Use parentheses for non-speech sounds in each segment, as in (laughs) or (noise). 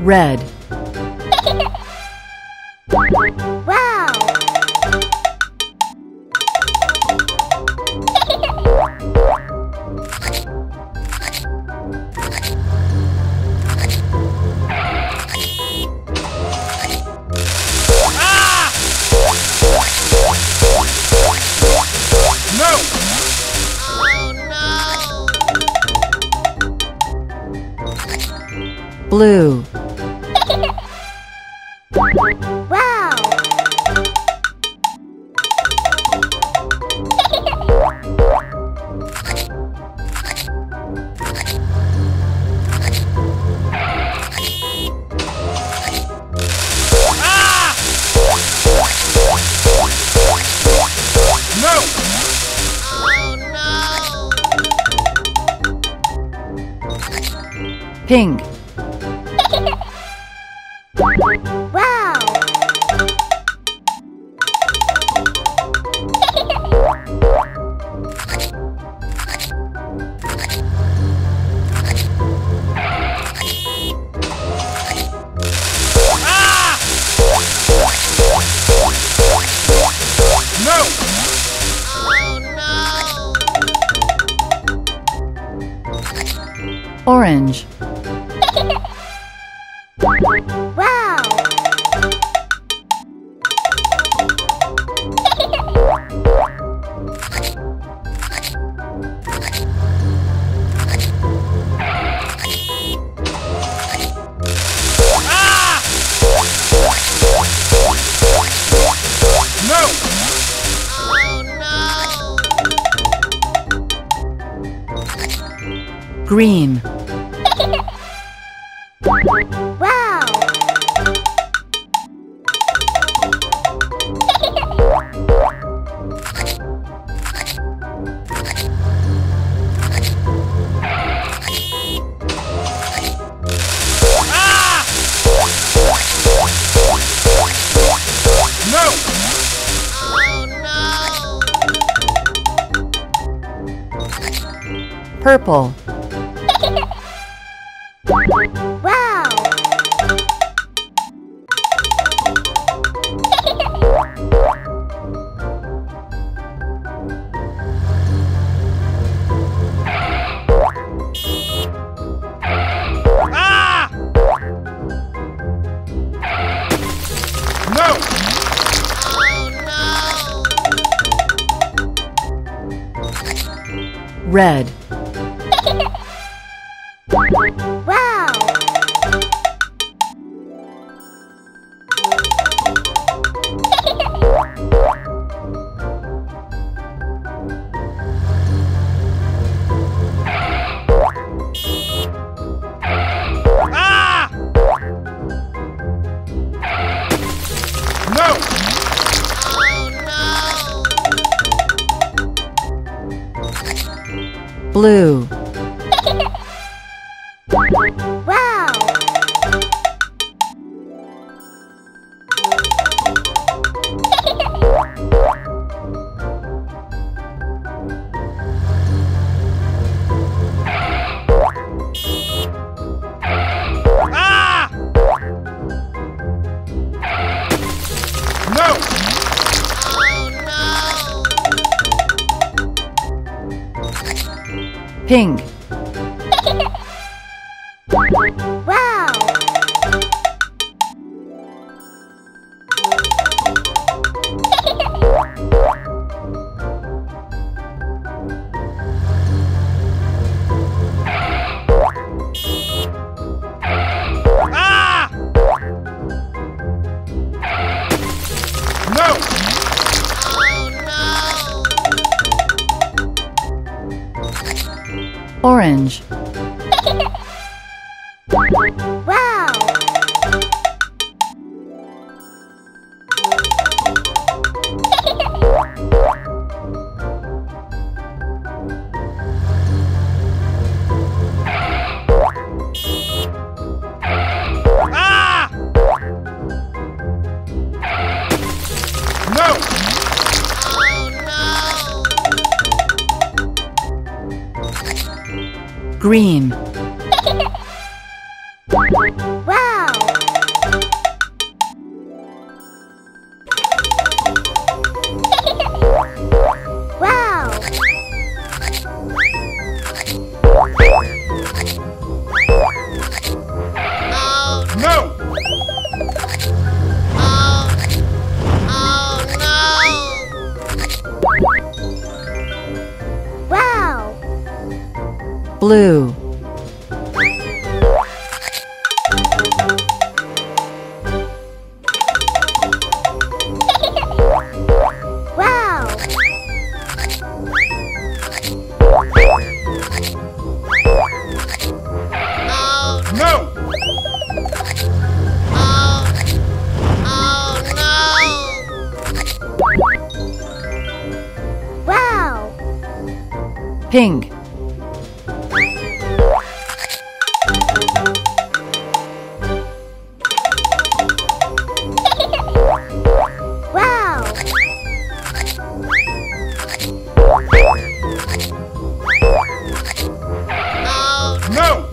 red, Wow! blue, pink, Wow! Oh, orange, green, Wow! Oh, purple, Wow! Red, (laughs) blue, pink, orange, Green (laughs) Wow! (laughs) wow! Oh no! Pink, Wow! No!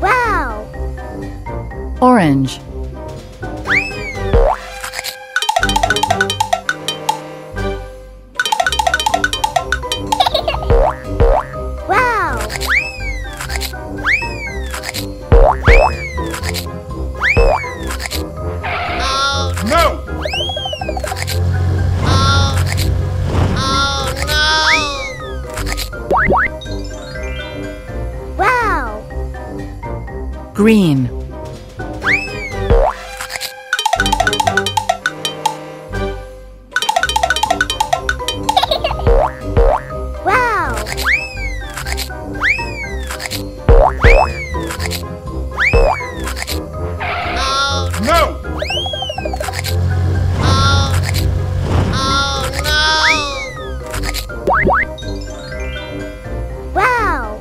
Wow! orange, green, Wow! No! Oh, wow!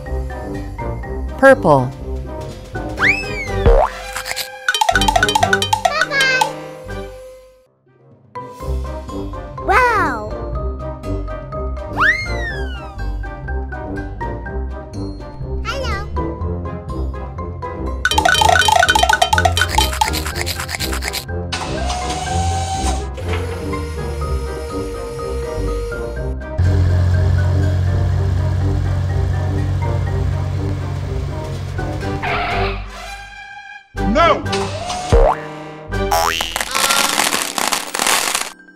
purple, No!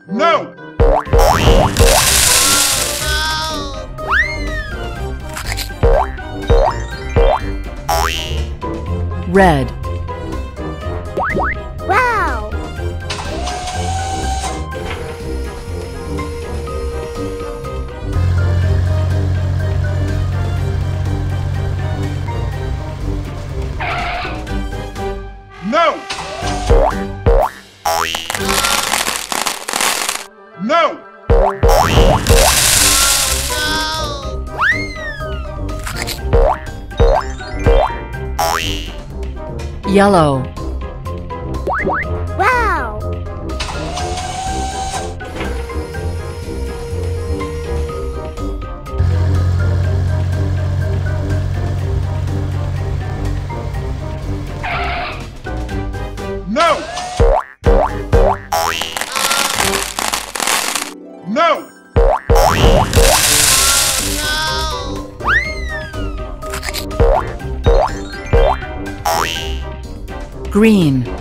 No! red, yellow, green,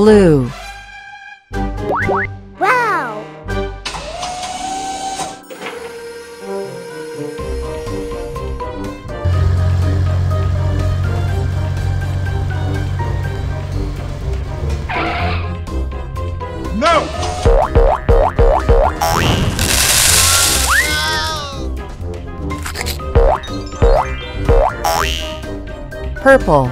blue, Wow! No! purple,